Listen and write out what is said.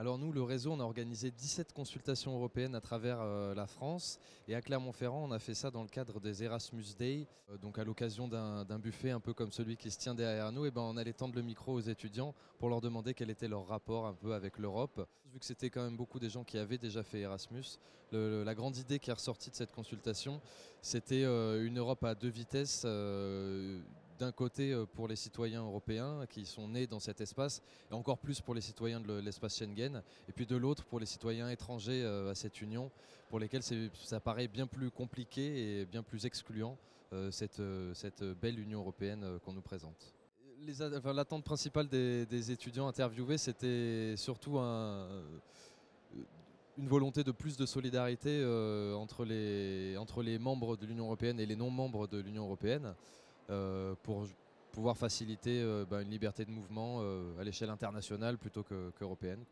Alors nous, le réseau, on a organisé 17 consultations européennes à travers euh, la France. Et à Clermont-Ferrand, on a fait ça dans le cadre des Erasmus Day. Euh, donc à l'occasion d'un buffet un peu comme celui qui se tient derrière nous, et ben on allait tendre le micro aux étudiants pour leur demander quel était leur rapport un peu avec l'Europe. Vu que c'était quand même beaucoup des gens qui avaient déjà fait Erasmus, la grande idée qui est ressortie de cette consultation, c'était euh, une Europe à deux vitesses d'un côté euh, pour les citoyens européens qui sont nés dans cet espace, et encore plus pour les citoyens de l'espace Schengen, et puis de l'autre pour les citoyens étrangers euh, à cette union, pour lesquels ça paraît bien plus compliqué et bien plus excluant euh, cette, belle Union européenne qu'on nous présente. L'attente principale des, étudiants interviewés, c'était surtout un, une volonté de plus de solidarité entre les membres de l'Union européenne et les non-membres de l'Union européenne. Euh, pour pouvoir faciliter euh, bah, une liberté de mouvement euh, à l'échelle internationale plutôt qu'européenne.